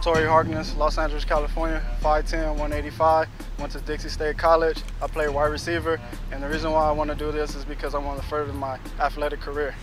Torrey Harkness, Los Angeles, California, 5'10", 185. Went to Dixie State College. I play wide receiver, and the reason why I want to do this is because I want to further my athletic career.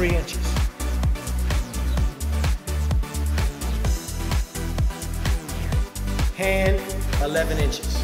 33 inches. Hand, 11 inches.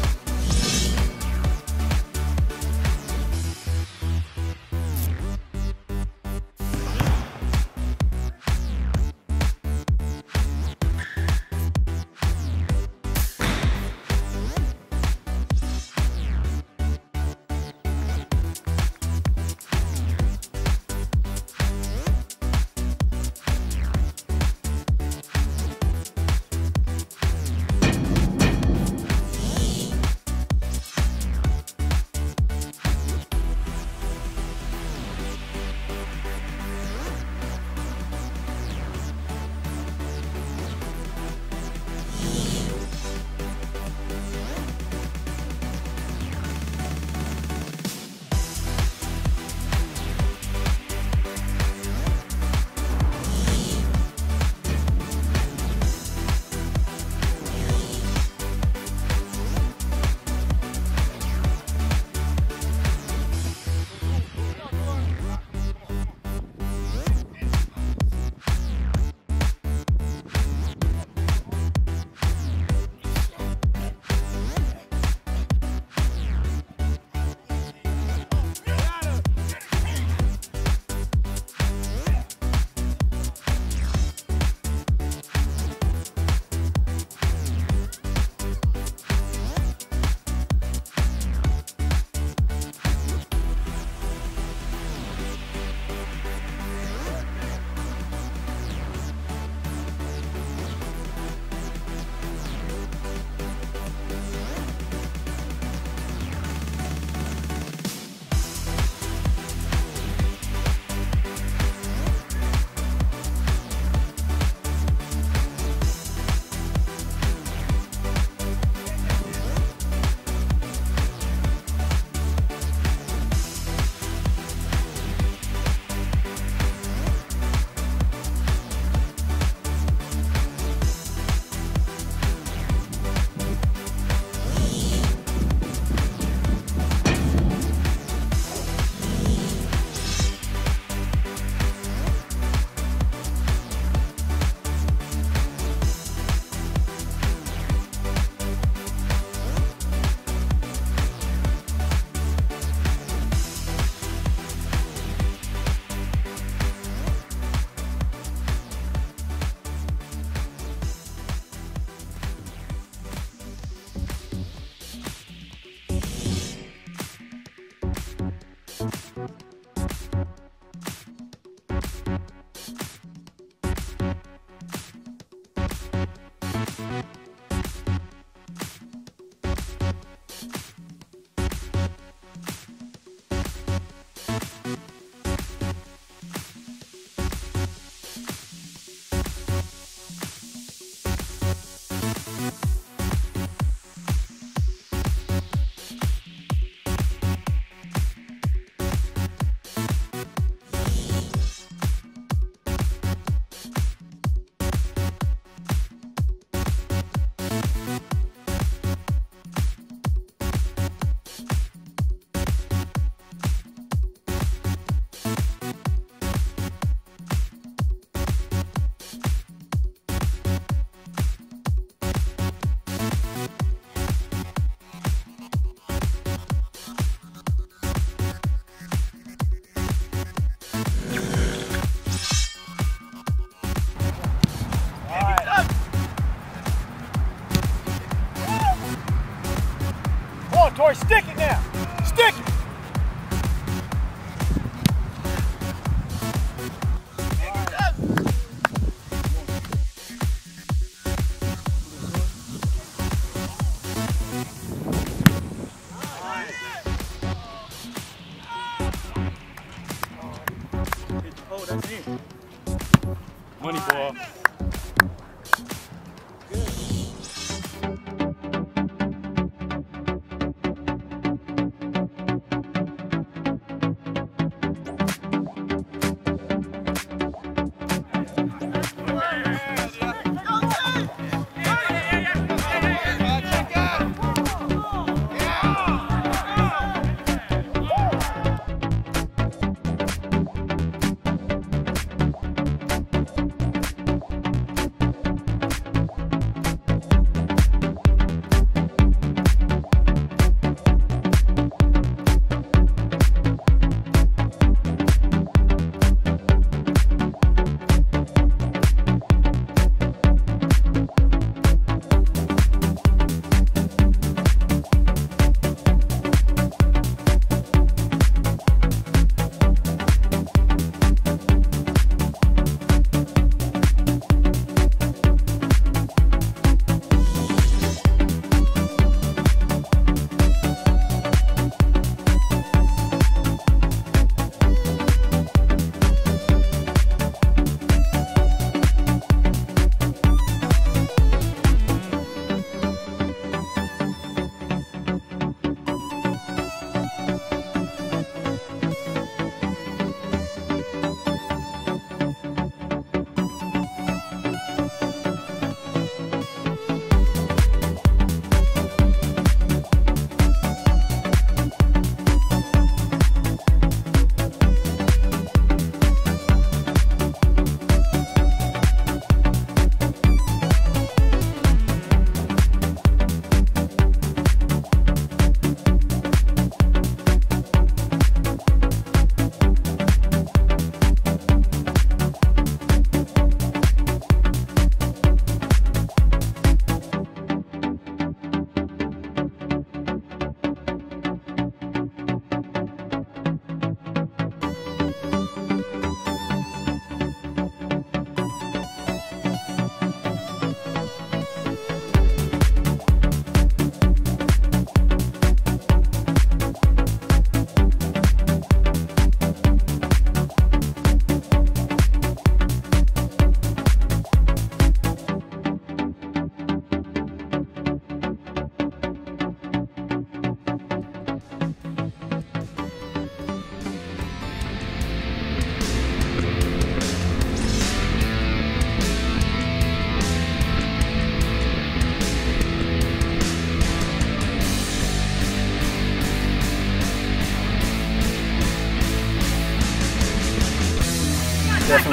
Torrey, stick it now.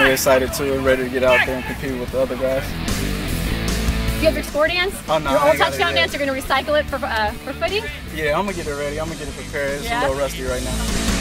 Definitely excited too and ready to get out there and compete with the other guys. You have your score dance? Oh, no, Your old ain't got it touchdown dance, you're going to recycle it for, uh, for footing? Yeah, I'm gonna get it ready. I'm gonna get it prepared. It's Yeah? a little rusty right now.